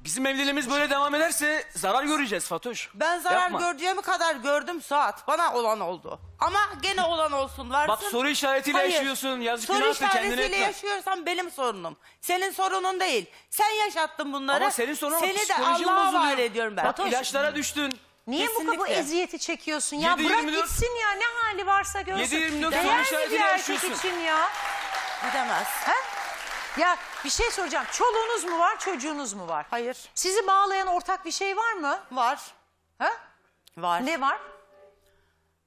Bizim evliliğimiz böyle devam ederse zarar göreceğiz Fatoş. Ben zarar Yapma. göreceğimi kadar gördüm Suat. Bana olan oldu. Ama gene olan olsun varsın. Bak soru işaretiyle Hayır. yaşıyorsun. Yazık Soru günahtır kendine işaretiyle etme. yaşıyorsan benim sorunum. Senin sorunun değil. Sen yaşattın bunları. Ama senin sorunun Seni de psikolojin Allah'a bozuluyor. havale ediyorum ben. Bak ilaçlara düştün. Niye bu kadar Kesinlikle. eziyeti çekiyorsun ya? 7-24 Bırak gitsin ya ne hali varsa görsün. 7-24 Değer soru mi işaretiyle bir erkek yaşıyorsun. için ya? Gidemez. He? Ya bir şey soracağım. Çoluğunuz mu var çocuğunuz mu var? Hayır. Sizi bağlayan ortak bir şey var mı? Var. Ha? Var. Ne var?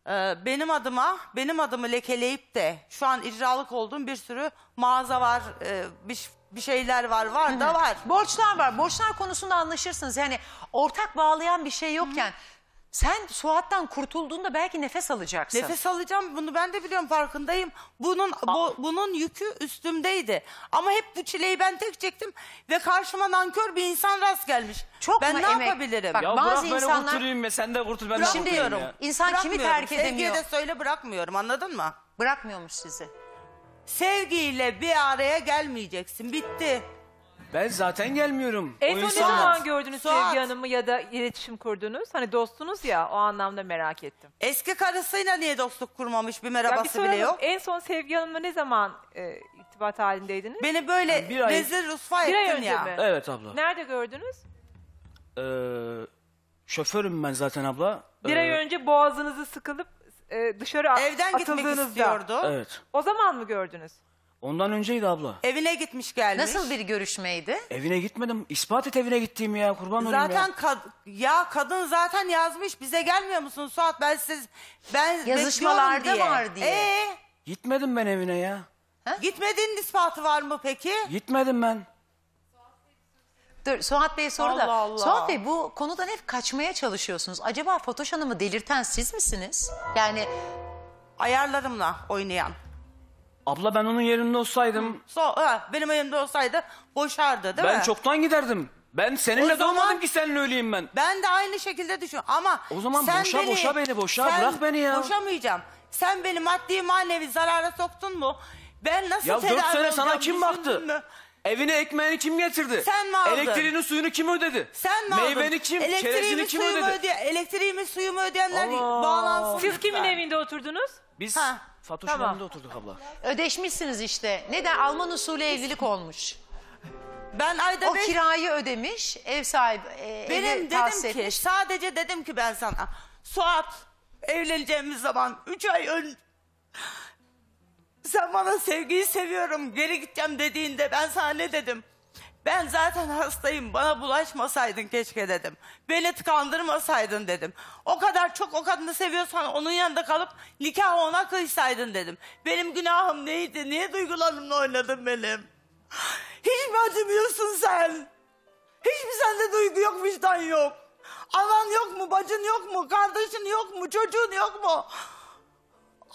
Ee, benim adıma, benim adımı lekeleyip de şu an icralık olduğum bir sürü mağaza var, e, bir, bir şeyler var, var da var. Borçlar var. Borçlar konusunda anlaşırsınız. Yani ortak bağlayan bir şey yokken sen Suat'tan kurtulduğunda belki nefes alacaksın. Nefes alacağım bunu ben de biliyorum farkındayım. Bunun bu- bunun yükü üstümdeydi. Ama hep bu çileyi ben tek çektim ve karşıma nankör bir insan rast gelmiş. Çok ben mu ne emek? yapabilirim? Bak, Ya Bazı bırak beni insanlar- kurtulayım be. Sen de kurtul ben de Şimdi kurtulayım ya. insan kimi Bırakmıyorum. terk edemiyor? Sevgiye de söyle bırakmıyorum anladın mı? Bırakmıyormuş sizi. Sevgiyle bir araya gelmeyeceksin. Bitti. Ben zaten gelmiyorum. En son ne insanlar- zaman gördünüz Suat. Sevgi Hanım'ı ya da iletişim kurdunuz? Hani dostunuz ya o anlamda merak ettim. Eski karısıyla niye dostluk kurmamış bir Ya bir merhabası bile soralım, yok. En son Sevgi Hanım'la ne zaman e, irtibat halindeydiniz? Beni böyle bir ay- rezil rusva Bir ay ettin önce ya. mi? Evet abla. Nerede gördünüz? Ee, şoförüm ben zaten abla. Bir Ee, ay önce boğazınızı sıkılıp e, dışarı a- Evden gitmek atıldığınızda. istiyordu. Evet. O zaman mı gördünüz? Ondan önceydi abla. Evine gitmiş gelmiş. Nasıl bir görüşmeydi? Evine gitmedim. İspat et evine gittiğimi ya. Kurban olayım Zaten ya. kad- ya kadın zaten yazmış bize gelmiyor musun Suat ben siz ben Yazışmalarda bekliyorum var diye. Ee, Gitmedim ben evine ya. gitmediğin ispatı var mı peki? Gitmedim ben. Dur Suat Bey soru da. Allah Allah. Suat Bey bu konudan hep kaçmaya çalışıyorsunuz. Acaba Fatoş Hanım'ı delirten siz misiniz? Yani Ayarlarımla oynayan. Abla ben onun yerinde olsaydım So, ha, benim elimde olsaydı boşardı değil ben mi? çoktan giderdim. Ben seninle O zaman- doğmadım ki seninle öleyim ben. Ben de aynı şekilde düşünüyorum ama O zaman sen boşa, boşa beni, boşa. sen- Bırak beni ya. Boşamayacağım. Sen beni maddi manevi zarara soktun mu? Ben nasıl Ya tedavi dört sene sana olacağım kim düşündün baktı? mü? Evine ekmeğini kim getirdi? Sen mi aldın? Elektriğini suyunu kim ödedi? Sen mi aldın? Meyveni kim? Çerezini Elektriğimi kim suyumu ödedi? öde elektriğimi suyumu ödeyenler Allah. bağlansın Siz lütfen. kimin evinde oturdunuz? Biz Ha, Fatoş'un tamam. evinde oturduk abla. ödeşmişsiniz işte. Neden? Alman usulü evlilik olmuş. Ben ayda O beş... kirayı ödemiş, ev sahibi e, evi Benim tahsis dedim ki etmiş. sadece dedim ki ben sana Suat evleneceğimiz zaman üç ay ön sen bana sevgiyi seviyorum geri gideceğim dediğinde ben sana ne dedim? Ben zaten hastayım bana bulaşmasaydın keşke dedim. Beni tıkandırmasaydın dedim. O kadar çok o kadını seviyorsan onun yanında kalıp nikah ona kıysaydın dedim. Benim günahım neydi? Niye duygularımla oynadın benim? Hiç mi acımıyorsun sen? Hiç mi sende duygu yok, vicdan yok? Anan yok mu, bacın yok mu, kardeşin yok mu, çocuğun yok mu?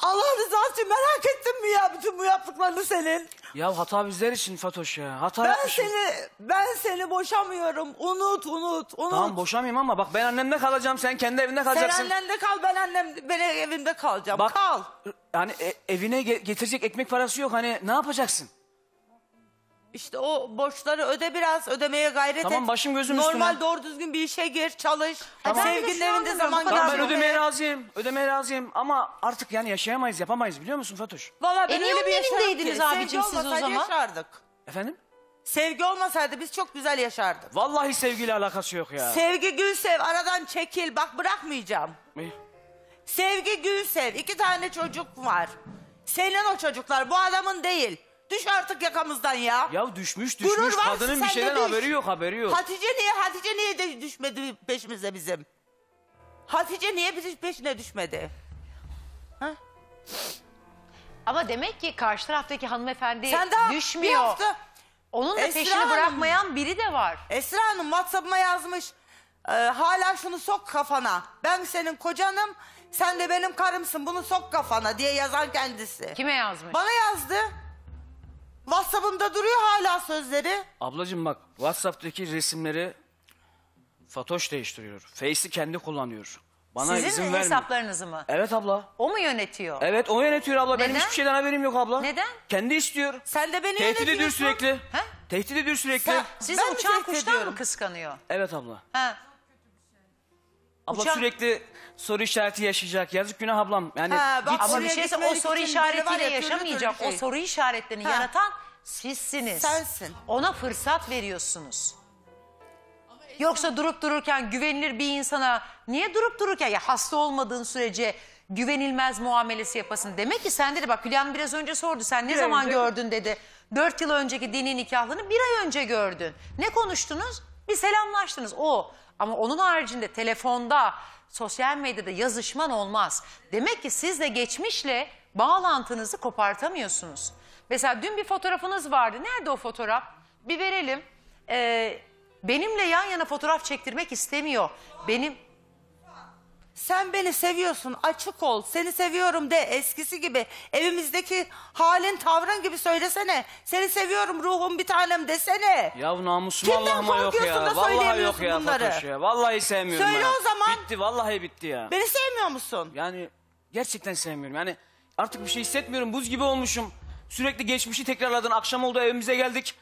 Allah rızası merak ettin mi ya bütün bu yaptıklarını senin? Ya hata bizler için Fatoş ya. Hata Ben yapmışım. seni, ben seni boşamıyorum. Unut, unut, unut. Tamam boşamayayım ama bak ben annemde kalacağım sen kendi evinde Sen kalacaksın. annende kal, ben annem, ben evimde kalacağım. Bak Kal. yani e- evine ge- getirecek ekmek parası yok hani ne yapacaksın? İşte o borçları öde biraz, ödemeye gayret et. Tamam, başım gözüm Normal üstüne. doğru düzgün bir işe gir, çalış. Tamam. Ben de Sevgilinin şu evinde zaman kadar Tamam ben ödemeye razıyım. Ödemeye razıyım ama artık yani yaşayamayız yapamayız biliyor musun Fatoş? Valla ben E niye öyle bir onun yaşarım elindeydiniz abicim Sevgi siz o olmasaydı zaman? yaşardık. Efendim? Sevgi olmasaydı biz çok güzel yaşardık. Vallahi sevgiyle alakası yok ya. Sevgi Gülsev aradan çekil bak bırakmayacağım. İyi. Sevgi Gülsev iki tane çocuk var. Senin o çocuklar bu adamın değil. Düş artık yakamızdan ya. Ya düşmüş Gurur düşmüş varsa kadının bir sen de şeyden düş. haberi yok haberi yok. Hatice niye Hatice niye de düşmedi peşimize bizim? Hatice niye bizim peşine düşmedi? Ama demek ki karşı taraftaki hanımefendi Sen daha bir düşmüyor. hafta Onun da Esra peşini Hanım. bırakmayan biri de var. Esra Hanım WhatsApp'ıma yazmış. Ee, hala şunu sok kafana. Ben senin kocanım, sen de benim karımsın. Bunu sok kafana diye yazan kendisi. Kime yazmış? Bana yazdı. WhatsApp'ımda duruyor hala sözleri. Ablacığım bak WhatsApp'taki resimleri Fatoş değiştiriyor. Face'i kendi kullanıyor. Bana izin Sizin vermiyor. hesaplarınızı mı? Evet abla. O mu yönetiyor? Evet o yönetiyor abla. Benim Neden? hiçbir şeyden haberim yok abla. Neden? Kendi istiyor. Sen de beni Tehdit ediyor yönetiyorsun. sürekli. He? Tehdit ediyor sürekli. Sen- Siz Ben mi uçan tehdit kuştan mı kıskanıyor? Evet abla. Ha. Abla Uçan- sürekli soru işareti yaşayacak. Yazık günah ablam. Yani Ha, bak-. Ama bir Oraya şeyse o soru için var işaretiyle ya, türlü türlü yaşamayacak. O şey. soru işaretlerini Ha. yaratan sizsiniz. Sensin. Ona fırsat veriyorsunuz. Yoksa durup dururken güvenilir bir insana niye durup dururken ya hasta olmadığın sürece güvenilmez muamelesi yapasın. Demek ki sen dedi bak Hülya Hanım biraz önce sordu sen ne zaman önce- gördün dedi. Dört yıl önceki dini nikahlını bir ay önce gördün. Ne konuştunuz? Bir selamlaştınız o. Ama onun haricinde telefonda, sosyal medyada yazışman olmaz. Demek ki siz de geçmişle bağlantınızı kopartamıyorsunuz. Mesela dün bir fotoğrafınız vardı. Nerede o fotoğraf? Bir verelim. Ee, benimle yan yana fotoğraf çektirmek istemiyor. Benim Sen beni seviyorsun açık ol. Seni seviyorum de eskisi gibi. Evimizdeki halin tavrın gibi söylesene. Seni seviyorum ruhum bir tanem desene. Ya namusum Kimden Allah'ıma yok korkuyorsun ya. da Vallahi yok söyleyemiyorsun ya bunları? Fatoş ya. Vallahi sevmiyorum Söyle ya. o zaman. Bitti vallahi bitti ya. Beni sevmiyor musun? Yani gerçekten sevmiyorum. Yani artık bir şey hissetmiyorum. Buz gibi olmuşum. Sürekli geçmişi tekrarladın. Akşam oldu evimize geldik.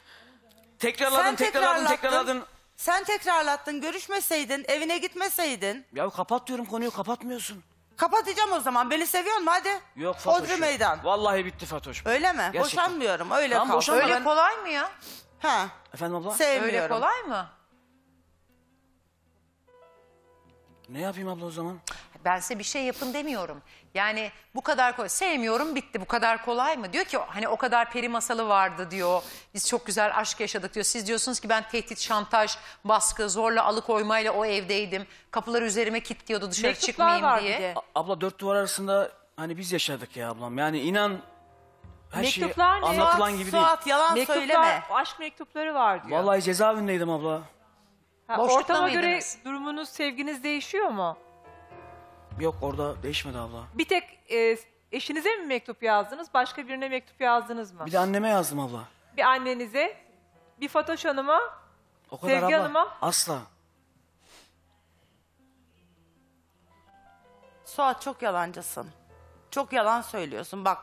Tekrarladın, Sen tekrarladın, tekrarlattın. tekrarladın. Sen tekrarlattın. Görüşmeseydin, evine gitmeseydin. Ya kapat diyorum konuyu kapatmıyorsun. Kapatacağım o zaman. Beni seviyorsun mu? Hadi. Yok Fatoş. Odri meydan. Vallahi bitti Fatoş. Öyle mi? Gerçekten. Boşanmıyorum. Öyle Tamam, kal. boşanma. öyle ben- kolay mı ya? Ha. Efendim abla? Sevmiyorum. Öyle kolay mı? ne yapayım abla o zaman? Ben size bir şey yapın demiyorum. Yani bu kadar kolay. Sevmiyorum bitti bu kadar kolay mı? Diyor ki hani o kadar peri masalı vardı diyor. Biz çok güzel aşk yaşadık diyor. Siz diyorsunuz ki ben tehdit, şantaj, baskı, zorla alıkoymayla o evdeydim. Kapıları üzerime kilitliyordu dışarı Mektuplar çıkmayayım var diye. A- abla dört duvar arasında hani biz yaşadık ya ablam. Yani inan her şey Mektuplar ne? anlatılan Suat, gibi değil. Suat yalan Mektuplar, söyleme. aşk mektupları var diyor. Vallahi cezaevindeydim abla. Ha, Boşlukta ortama göre mıydınız? durumunuz, sevginiz değişiyor mu? Yok orada değişmedi abla. Bir tek e, eşinize mi mektup yazdınız, başka birine mektup yazdınız mı? Bir de anneme yazdım abla. Bir annenize, bir Fatoş Hanım'a, O kadar Sevgi abla. Hanım'a? Asla. Suat çok yalancısın. Çok yalan söylüyorsun. Bak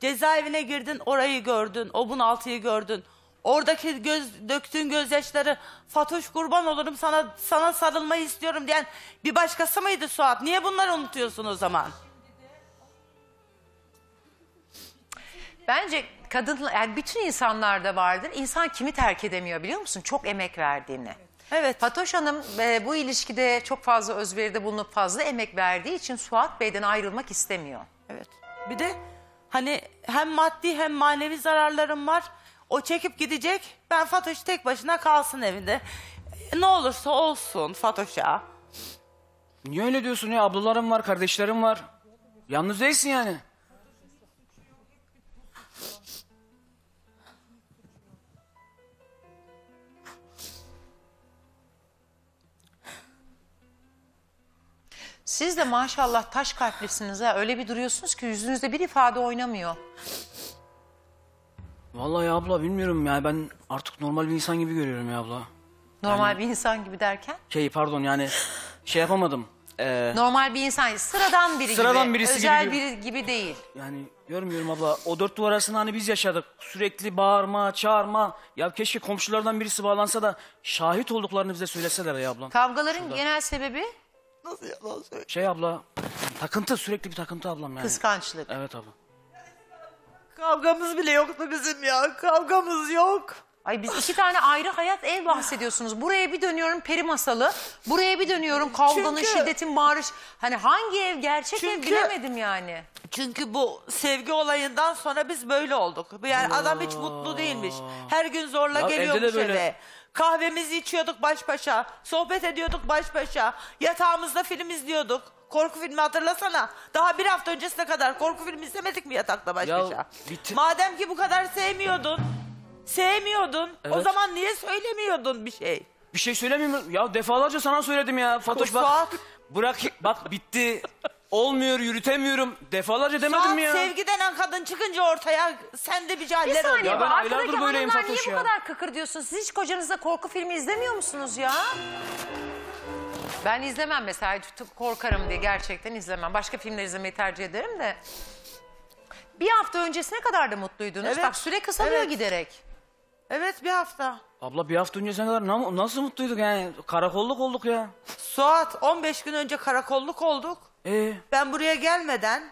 cezaevine girdin orayı gördün. O bunaltıyı gördün. Oradaki göz, döktüğün gözyaşları Fatoş kurban olurum sana sana sarılmayı istiyorum diyen bir başkası mıydı Suat? Niye bunları unutuyorsun o zaman? Bence kadın yani bütün insanlarda vardır. İnsan kimi terk edemiyor biliyor musun? Çok emek verdiğini. Evet. Fatoş Hanım e, bu ilişkide çok fazla özveride bulunup fazla emek verdiği için Suat Bey'den ayrılmak istemiyor. Evet. Bir de hani hem maddi hem manevi zararlarım var. O çekip gidecek. Ben Fatoş tek başına kalsın evinde. E, Ne olursa olsun Fatoş'a. Niye öyle diyorsun ya? Ablalarım var, kardeşlerim var. Yalnız değilsin yani. Siz de maşallah taş kalplisiniz ha. Öyle bir duruyorsunuz ki yüzünüzde bir ifade oynamıyor. Vallahi abla bilmiyorum ya ben artık normal bir insan gibi görüyorum ya abla. Normal bir insan gibi derken. Şey pardon yani şey yapamadım. Ee, Normal bir insan, sıradan biri Sıradan gibi. birisi özel gibi. biri gibi değil. yani görmüyorum abla. O dört duvar arasında hani biz yaşadık. Sürekli bağırma, çağırma. Ya keşke komşulardan birisi bağlansa da şahit olduklarını bize söyleseler ya ablam. Kavgaların genel sebebi Nasıl yalan söylüyor? Şey abla takıntı sürekli bir takıntı ablam yani. kıskançlık. Evet abla. Kavgamız bile yoktu bizim ya. Kavgamız yok. Ay biz iki tane ayrı hayat ev bahsediyorsunuz. Buraya bir dönüyorum peri masalı. Buraya bir dönüyorum kavganın, Çünkü- şiddetin, bağırış. Hani hangi ev gerçek ev Çünkü- bilemedim yani. Çünkü bu sevgi olayından sonra biz böyle olduk. Yani adam hiç mutlu değilmiş. Her gün zorla Ya evde de geliyormuş böyle. eve. Kahvemizi içiyorduk baş başa. Sohbet ediyorduk baş başa. Yatağımızda film izliyorduk. Korku filmi hatırlasana. Daha bir hafta öncesine kadar korku filmi izlemedik mi yatakta baş Ya başa? bitir- Madem ki bu kadar sevmiyordun. Sevmiyordun. O Evet. zaman niye söylemiyordun bir şey? Bir şey söylemiyorum. Ya defalarca sana söyledim ya. Fatoş bak. Suat. Bırak bak bitti. Olmuyor yürütemiyorum. Defalarca demedim Suat mi ya? sevgi denen kadın çıkınca ortaya sende bir Bir caller saniye Ya ben arkadaki aylardır böyleyim hanımlar niye Fatoş bu ya. kadar kıkır diyorsunuz? Siz hiç kocanızla korku filmi izlemiyor musunuz ya? Ben izlemem mesela çok korkarım diye gerçekten izlemem. Başka filmler izlemeyi tercih ederim de. Bir hafta öncesine kadar da mutluydunuz. Evet. Bak süre kısalıyor Evet. giderek. Evet bir hafta. Abla bir hafta öncesine kadar na- nasıl mutluyduk yani? Karakolluk olduk ya. Suat 15 gün önce karakolluk olduk. Ee, Ben buraya gelmeden,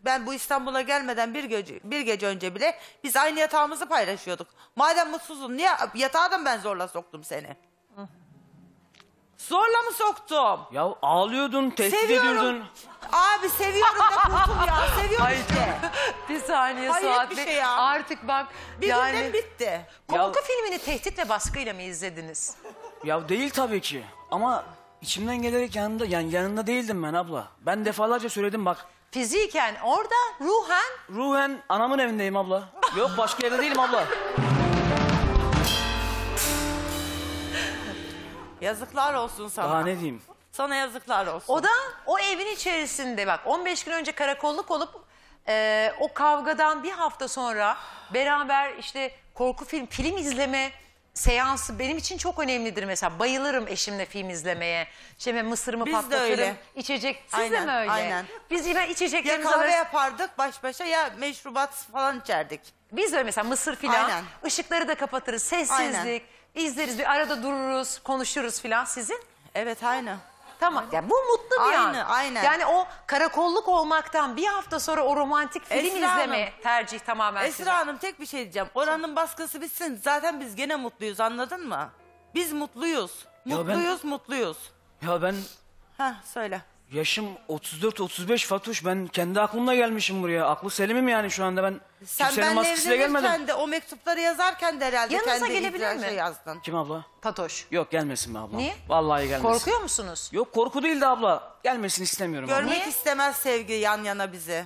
ben bu İstanbul'a gelmeden bir gece, bir gece önce bile biz aynı yatağımızı paylaşıyorduk. Madem mutsuzum niye yatağa da mı ben zorla soktum seni? Zorla mı soktum? ya ağlıyordun, tehdit Seviyorum. ediyordun. Abi seviyorum da kurtul ya. Seviyorum işte. Bir saniye Hayret Suat bir Bey. şey ya. Artık bak Bir yani günden bitti. korku filmini tehdit ve baskıyla mı izlediniz? Ya değil tabii ki. Ama içimden gelerek yanında, yani yanında değildim ben abla. Ben defalarca söyledim bak. Fiziken orada ruhen Ruhen anamın evindeyim abla. Yok başka yerde değilim abla. Yazıklar olsun sana. Daha ne diyeyim? Sana yazıklar olsun. o da o evin içerisinde bak 15 gün önce karakolluk olup e, o kavgadan bir hafta sonra beraber işte korku film film izleme seansı benim için çok önemlidir mesela. Bayılırım eşimle film izlemeye. İşte ben mısırımı Biz de patlatırım. öyle. İçecek. Siz de Aynen, mi öyle? aynen. Biz yine ya içeceklerimizi kahve alırız. yapardık baş başa ya meşrubat falan içerdik. Biz de öyle mesela mısır filan. Aynen. Işıkları da kapatırız. Sessizlik. Aynen. İzleriz bir arada dururuz. Konuşuruz filan. Sizin? Evet aynı. Tamam. Ya bu mutlu bir Aynı, an. aynen. Yani o karakolluk olmaktan bir hafta sonra o romantik film Esra izleme Hanım. tercih tamamen sizin. Esra Hanım tek bir şey diyeceğim. Oranın baskısı bitsin. Zaten biz gene mutluyuz anladın mı? Biz mutluyuz. Ya ben- Mutluyuz mutluyuz. Ya ben Heh söyle. Yaşım 34-35 Fatuş. Ben kendi aklımla gelmişim buraya. Aklı selimim yani şu anda ben Sen kimsenin benimle maskesiyle gelmedim. evlenirken de o mektupları yazarken de herhalde Yanınıza kendi gelebilir mi? yazdın. Kim abla? Fatoş. Yok gelmesin be abla. Niye? Vallahi gelmesin. Korkuyor musunuz? Yok korku değil de abla. Gelmesin istemiyorum abla. Görmek Niye? istemez sevgi yan yana bizi.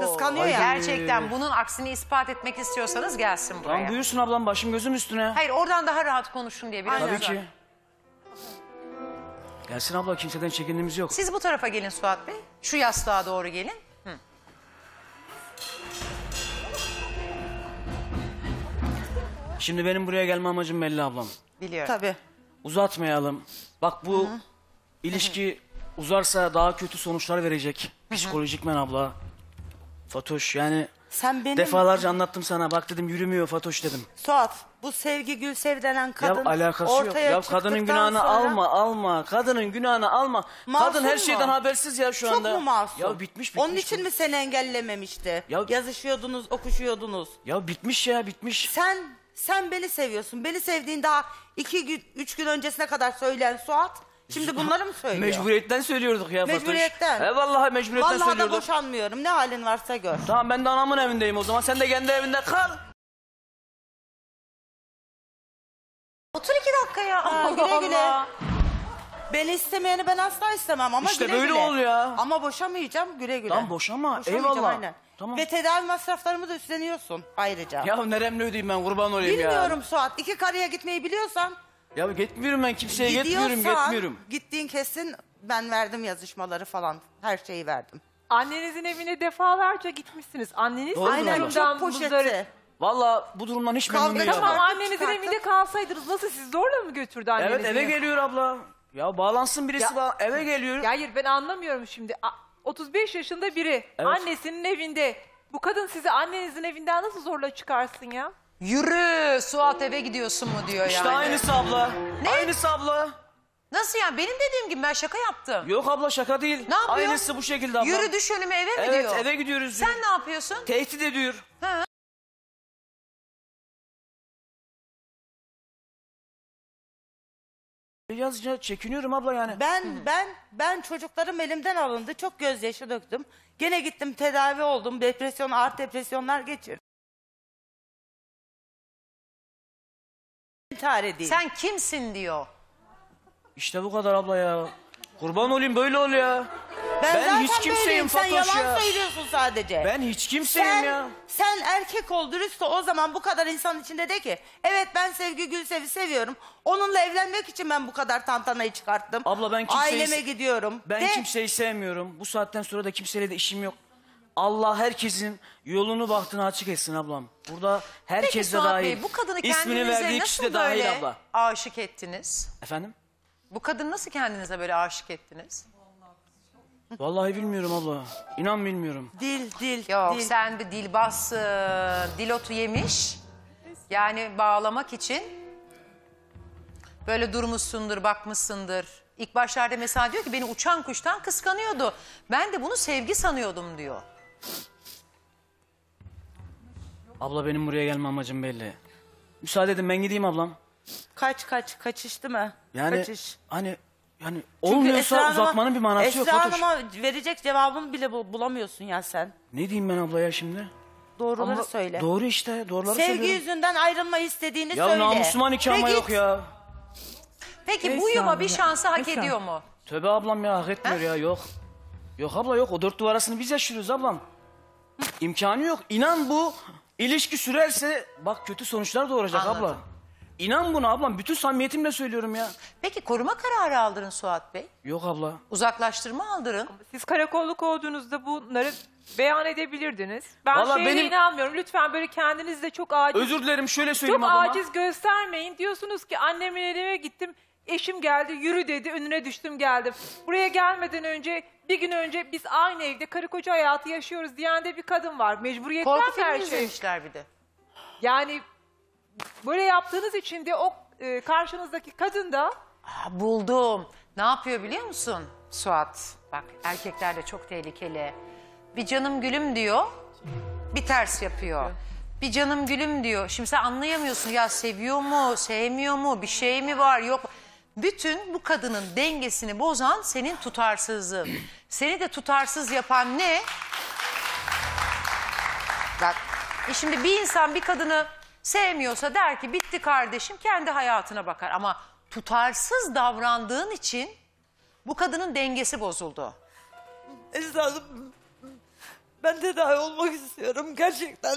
Kıskanıyor ya. Gerçekten bunun aksini ispat etmek istiyorsanız gelsin buraya. Tamam buyursun ablam başım gözüm üstüne. Hayır oradan daha rahat konuşun diye biraz Tabii ki. Gelsin abla kimseden çekindiğimiz yok. Siz bu tarafa gelin Suat Bey. Şu yastığa doğru gelin. Şimdi benim buraya gelme amacım belli ablam. Biliyorum. Tabii. Uzatmayalım. Bak bu ilişki uzarsa daha kötü sonuçlar verecek. Psikolojikmen abla. Fatoş yani Sen benim defalarca anlattım sana. Bak dedim yürümüyor Fatoş dedim. Suat bu sevgi Gülsev denen kadın ya alakası yok. ortaya Ya kadının günahını sonra alma alma. Kadının günahını alma. Masum Kadın her mu? şeyden habersiz ya şu Çok anda. mu masum? Ya bitmiş bitmiş. Onun için mi seni engellememişti? Ya- Yazışıyordunuz, okuşuyordunuz. Ya bitmiş ya bitmiş. Sen sen beni seviyorsun. Beni sevdiğin daha iki gün, üç gün öncesine kadar söyleyen Suat. Şimdi bunları mı söylüyor? Mecburiyetten söylüyorduk ya Fatoş. Mecburiyetten. He vallahi mecburiyetten Vallahi da söylüyorduk. boşanmıyorum. Ne halin varsa gör. Tamam ben de anamın evindeyim o zaman. Sen de kendi evinde kal. Otur iki dakika ya. Allah güle güle. Allah. Beni istemeyeni ben asla istemem ama İşte güle böyle güle. ol ya. Ama boşamayacağım güle güle. Tamam, boşama. Boşamayacağım, Eyvallah. Aynen. Tamam. Ve tedavi masraflarımı da üstleniyorsun ayrıca. Ya neremle ödeyeyim ben kurban olayım ya. Bilmiyorum Suat. İki karıya gitmeyi biliyorsan Ya gitmiyorum ben kimseye gitmiyorum gidiyorsan gitmiyorum. gittiğin kesin ben verdim yazışmaları falan. Her şeyi verdim. Annenizin evine defalarca gitmişsiniz. Anneniz Doğru Aynen çok poşetti. Valla bu durumdan hiç memnun Kavga- değilim. Tamam annenizin Çıkarttık. evinde kalsaydınız nasıl siz zorla mı götürdü annenizi? Evet eve geliyor abla. Ya bağlansın birisi Ya- ba- eve geliyor. Ya hayır ben anlamıyorum şimdi. A- 35 yaşında biri Evet. annesinin evinde. Bu kadın sizi annenizin evinden nasıl zorla çıkarsın ya? Yürü Suat eve gidiyorsun mu diyor İşte yani. aynısı abla. Aynısı abla. Nasıl yani benim dediğim gibi ben şaka yaptım. Yok abla şaka değil. Ne yapıyor? Aynısı bu şekilde abla. Yürü düş önüme eve mi Evet diyor? eve gidiyoruz diyor. Sen ne yapıyorsun? Tehdit ediyor. Ha. Biraz ya çekiniyorum abla yani. Ben ben ben çocuklarım elimden alındı. Çok gözyaşı döktüm. Gene gittim tedavi oldum. Depresyon, ağır depresyonlar geçirdim. İntihar edeyim. Sen kimsin diyor. İşte bu kadar abla ya. Kurban olayım böyle ol ya. ben, ben zaten hiç kimseyim böyleyim. Sen Fatoş yalan ya. söylüyorsun sadece. Ben hiç kimseyim sen, ya. sen erkek ol, dürüst ol. O zaman bu kadar insan içinde de ki evet ben Sevgi Gülsev'i seviyorum. Onunla evlenmek için ben bu kadar tantanayı çıkarttım. Abla ben kimseyi- Aileme gidiyorum. Ben De- kimseyi sevmiyorum. Bu saatten sonra da kimseyle de işim yok. Allah herkesin yolunu bahtını açık etsin ablam. Burada herkes de Suat dahil. Bey bu kadını İsmini kendinize kişi nasıl de dahil böyle abla. aşık ettiniz? Efendim? Bu kadını nasıl kendinize böyle aşık ettiniz? Vallahi bilmiyorum abla. İnan bilmiyorum. Dil, dil, Yok dil. sen bir dilbazsın. Dilotu yemiş. Yani bağlamak için böyle durmuşsundur, bakmışsındır. İlk başlarda mesela diyor ki beni uçan kuştan kıskanıyordu. Ben de bunu sevgi sanıyordum diyor. Abla benim buraya gelme amacım belli. Müsaade edin ben gideyim ablam. Kaç kaç kaçış değil mi? Yani Kaçış. hani yani olmuyorsa Esra Hanım'a- uzatmanın bir manası yok Esra Fatoş. Hanım'a verecek cevabını bile bul- bulamıyorsun ya sen. Ne diyeyim ben ablaya şimdi? Doğruları Ama söyle. Doğru işte doğruları Sevgi söylüyorum. yüzünden ayrılma istediğini Ya söyle. namusuma nikahıma Ve yok git. ya. Peki bu Hanım bir şansı hak Esra. ediyor mu? Tövbe ablam ya hak etmiyor ya yok. Yok abla yok o dört duvar arasını biz yaşıyoruz ablam. İmkanı yok. İnan bu ilişki sürerse bak kötü sonuçlar doğuracak abla. İnan buna ablam bütün samimiyetimle söylüyorum ya. Peki koruma kararı aldırın Suat Bey. Yok abla. Uzaklaştırma aldırın. Siz karakolluk olduğunuzda bunları beyan edebilirdiniz. Ben Vallahi şeye benim- inanmıyorum. Lütfen böyle kendiniz de çok aciz, Özür dilerim şöyle çok söyleyeyim ablama. aciz göstermeyin. Diyorsunuz ki annemin eve gittim. Eşim geldi yürü dedi önüne düştüm geldim. Buraya gelmeden önce bir gün önce biz aynı evde karı koca hayatı yaşıyoruz diyen de bir kadın var. Mecburiyetten Korku mi her filmi şey? izlemişler bir de. Yani böyle yaptığınız için de o e, karşınızdaki kadın da Aa, buldum. Ne yapıyor biliyor musun Suat? Bak erkekler de çok tehlikeli. Bir canım gülüm diyor. Bir ters yapıyor. Bir canım gülüm diyor. Şimdi sen anlayamıyorsun ya seviyor mu, sevmiyor mu, bir şey mi var, yok? Bütün bu kadının dengesini bozan senin tutarsızlığın. Seni de tutarsız yapan ne? Bak e şimdi bir insan bir kadını sevmiyorsa der ki bitti kardeşim kendi hayatına bakar. Ama tutarsız davrandığın için bu kadının dengesi bozuldu. Esra Hanım, ben tedavi olmak istiyorum gerçekten.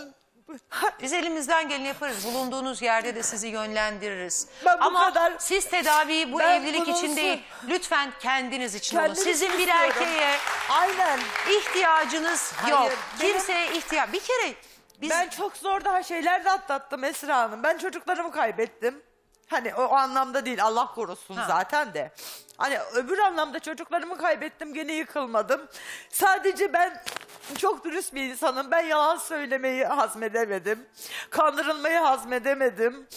Biz elimizden geleni yaparız. Bulunduğunuz yerde de sizi yönlendiririz. Ben bu Ama kadar- siz tedaviyi bu Ben evlilik bunun için değil. Lütfen kendiniz için olun. Sizin bir istiyorum. erkeğe Aynen. ihtiyacınız Hayır, yok. benim- Kimseye ihtiyaç. Bir kere biz Ben çok zor daha şeyler de atlattım Esra Hanım. Ben çocuklarımı kaybettim. Hani o, o anlamda değil Allah korusun Ha. zaten de. Hani öbür anlamda çocuklarımı kaybettim gene yıkılmadım. Sadece ben çok dürüst bir insanım. Ben yalan söylemeyi hazmedemedim. Kandırılmayı hazmedemedim.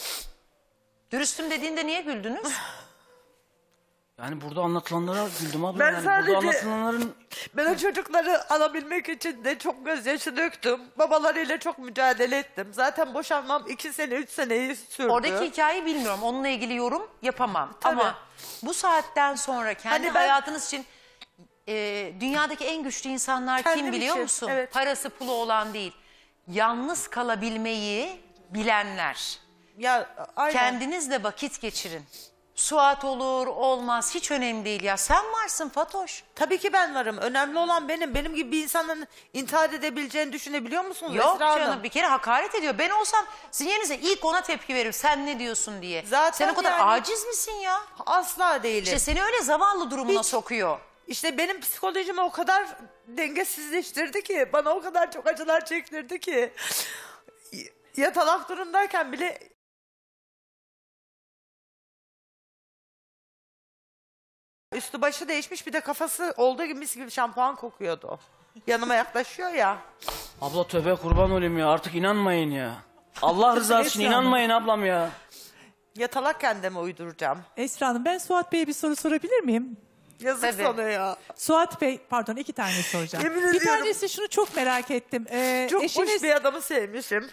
dürüstüm dediğinde niye güldünüz? Yani burada anlatılanlara güldüm abla. Ben yani sadece- Burada anlatılanların Ben o çocukları alabilmek için de çok gözyaşı döktüm. Babalarıyla çok mücadele ettim. Zaten boşanmam iki sene, üç seneyi sürdü. Oradaki hikayeyi bilmiyorum. Onunla ilgili yorum yapamam. Tabii. Ama bu saatten sonra kendi Hani ben- hayatınız için e, dünyadaki en güçlü insanlar kim Kendim biliyor için, musun? evet. Parası pulu olan değil. Yalnız kalabilmeyi bilenler. Ya aynen. Kendinizle vakit geçirin. Suat olur, olmaz hiç önemli değil ya. Sen varsın Fatoş. Tabii ki ben varım. Önemli olan benim. Benim gibi bir insanın intihar edebileceğini düşünebiliyor musunuz Yok Esra Hanım? canım bir kere hakaret ediyor. Ben olsam sizin yerinize ilk ona tepki veririm. Sen ne diyorsun diye. Zaten Sen o kadar yani- aciz misin ya? Asla değilim. İşte İşte, seni öyle zavallı durumuna sokuyor. benim psikolojimi o kadar dengesizleştirdi ki, bana o kadar çok acılar çektirdi ki. Yatalak durumdayken bile Üstü başı değişmiş bir de kafası olduğu gibi mis gibi şampuan kokuyordu. Yanıma yaklaşıyor ya. abla tövbe kurban olayım ya artık inanmayın ya. Allah rızası için Esra Hanım. inanmayın ablam ya. Yatalak kendime uyduracağım. Esra Hanım ben Suat Bey'e bir soru sorabilir miyim? Yazık Tabii. sana ya. Suat Bey pardon iki tane soracağım. Yemin bir ediyorum. tanesi şunu çok merak ettim. Ee, Çok eşiniz, hoş bir adamı sevmişim.